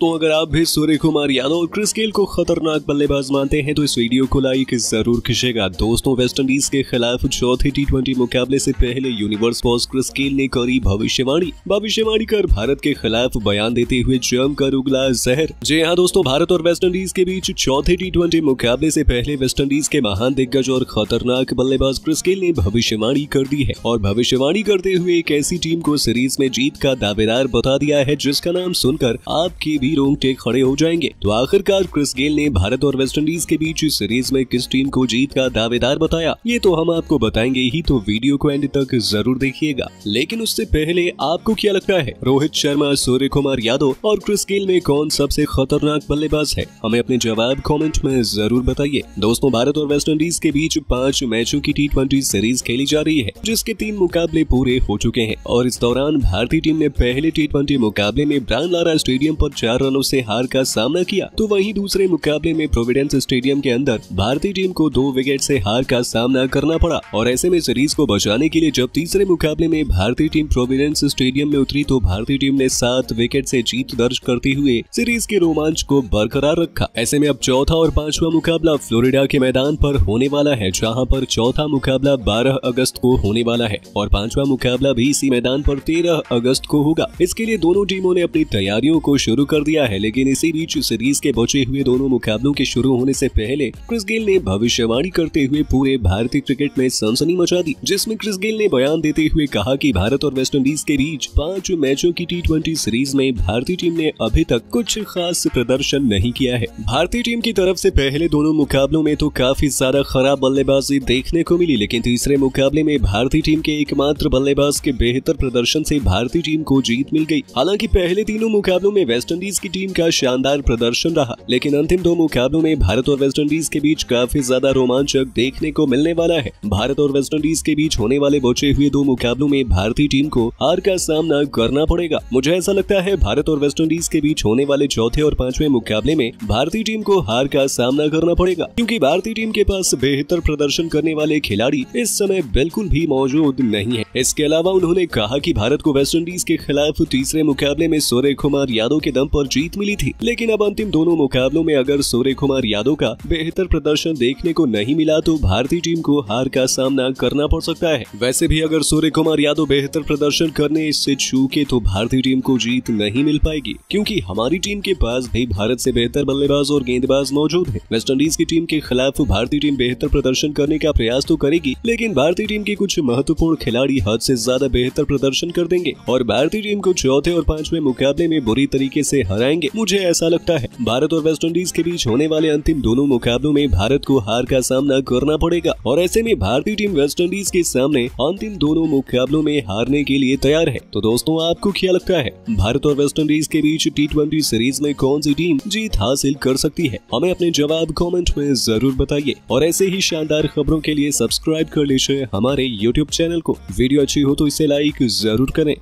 दोस्तों, अगर आप भी सूर्य कुमार यादव और क्रिस गेल को खतरनाक बल्लेबाज मानते हैं तो इस वीडियो को लाइक ज़रूर खींचेगा दोस्तों, वेस्ट इंडीज के खिलाफ चौथे टी ट्वेंटी मुकाबले से पहले यूनिवर्स बॉस क्रिस गेल ने करी भविष्यवाणी। भविष्यवाणी कर भारत के खिलाफ बयान देते हुए जम कर उगला जहर। जी हाँ दोस्तों, भारत और वेस्ट इंडीज के बीच चौथे टी ट्वेंटी मुकाबले से पहले वेस्ट इंडीज के महान दिग्गज और खतरनाक बल्लेबाज क्रिस गेल ने भविष्यवाणी कर दी है। और भविष्यवाणी करते हुए एक ऐसी टीम को सीरीज़ में जीत का दावेदार बता दिया है, जिसका नाम सुनकर आपके भी रोंगटे खड़े हो जाएँगे। तो आखिरकार क्रिस गेल ने भारत और वेस्ट इंडीज के बीच इस सीरीज़ में किस टीम को जीत का दावेदार बताया, ये तो हम आपको बताएँगे ही तो वीडियो को एंड तक ज़रूर देखिएगा। लेकिन उससे पहले आपको क्या लगता है, रोहित शर्मा सूर्य कुमार यादव और क्रिस गेल में कौन सबसे खतरनाक बल्लेबाज है? हमें अपने जवाब कमेंट में ज़रूर बताइए। दोस्तों, भारत और वेस्ट इंडीज के बीच पाँच मैचों की टी सीरीज़ खेली जा रही है, जिसके तीन मुकाबले पूरे हो चुके हैं। और इस दौरान भारतीय टीम ने पहले टी मुकाबले में ब्रांड लारा स्टेडियम पर चार रनों से हार का सामना किया तो वहीं दूसरे मुकाबले में प्रोविडेंस स्टेडियम के अंदर भारतीय टीम को दो विकेट से हार का सामना करना पड़ा। और ऐसे में सीरीज़ को बचाने के लिए जब तीसरे मुकाबले में भारतीय टीम प्रोविडेंस स्टेडियम में उतरी तो भारतीय टीम ने सात विकेट से जीत दर्ज करते हुए सीरीज़ के रोमांच को बरकरार रखा। ऐसे में अब चौथा और पांचवा मुकाबला फ्लोरिडा के मैदान पर होने वाला है, जहाँ पर चौथा मुकाबला 12 अगस्त को होने वाला है, और पांचवा मुकाबला भी इसी मैदान पर 13 अगस्त को होगा। इसके लिए दोनों टीमों ने अपनी तैयारियों को शुरू कर दिया। है, लेकिन इसी बीच सीरीज़ के बचे हुए दोनों मुकाबलों के शुरू होने से पहले, क्रिस गेल ने भविष्यवाणी करते हुए पूरे भारतीय क्रिकेट में सनसनी मचा दी, जिसमें क्रिस गेल ने बयान देते हुए कहा कि भारत और वेस्ट इंडीज के बीच पाँच मैचों की टी सीरीज़ में भारतीय टीम ने अभी तक कुछ खास प्रदर्शन नहीं किया है। भारतीय टीम की तरफ़ से पहले दोनों मुकाबलों में तो काफ़ी ज़्यादा खराब बल्लेबाजी देखने को मिली, लेकिन तीसरे मुकाबले में भारतीय टीम के एकमात्र बल्लेबाज के बेहतर प्रदर्शन से भारतीय टीम को जीत मिल गई। हालाँकि पहले तीनों मुकाबलों में वेस्ट इंडीज की टीम का शानदार प्रदर्शन रहा, लेकिन अंतिम दो मुकाबलों में भारत और वेस्ट इंडीज के बीच काफ़ी ज़्यादा रोमांचक देखने को मिलने वाला है। भारत और वेस्ट इंडीज के बीच होने वाले बचे हुए दो मुकाबलों में भारतीय टीम को हार का सामना करना पड़ेगा। मुझे ऐसा लगता है भारत और वेस्ट इंडीज के बीच होने वाले चौथे और पाँचवें मुकाबले में भारतीय टीम को हार का सामना करना पड़ेगा, क्योंकि भारतीय टीम के पास बेहतर प्रदर्शन करने वाले खिलाड़ी इस समय बिल्कुल भी मौजूद नहीं है। इसके अलावा उन्होंने कहा की भारत को वेस्ट इंडीज के खिलाफ तीसरे मुकाबले में सूर्य कुमार यादव के दम पर जीत मिली थी। लेकिन अब अंतिम दोनों मुकाबलों में अगर सूर्य कुमार यादव का बेहतर प्रदर्शन देखने को नहीं मिला तो भारतीय टीम को हार का सामना करना पड़ सकता है। वैसे भी अगर सूर्य कुमार यादव बेहतर प्रदर्शन करने से चूके तो भारतीय टीम को जीत नहीं मिल पाएगी। क्योंकि हमारी टीम के पास भी भारत से बेहतर बल्लेबाज और गेंदबाज मौजूद है। वेस्ट इंडीज की टीम के खिलाफ भारतीय टीम बेहतर प्रदर्शन करने का प्रयास तो करेगी, लेकिन भारतीय टीम के कुछ महत्वपूर्ण खिलाड़ी हद से ज़्यादा बेहतर प्रदर्शन कर देंगे। और भारतीय टीम को चौथे और पांचवे मुकाबले में बुरी तरीके से हराएँगे। मुझे ऐसा लगता है, भारत और वेस्ट इंडीज के बीच होने वाले अंतिम दोनों मुकाबलों में भारत को हार का सामना करना पड़ेगा। और ऐसे में भारतीय टीम वेस्ट इंडीज के सामने अंतिम दोनों मुकाबलों में हारने के लिए तैयार है। तो दोस्तों, आपको क्या लगता है, भारत और वेस्ट इंडीज के बीच टी सीरीज़ में कौन सी टीम जीत हासिल कर सकती है? हमें अपने जवाब कॉमेंट में ज़रूर बताइए। और ऐसे ही शानदार खबरों के लिए सब्सक्राइब कर लीजिए हमारे यूट्यूब चैनल को। वीडियो अच्छी हो तो इसे लाइक ज़रूर करें।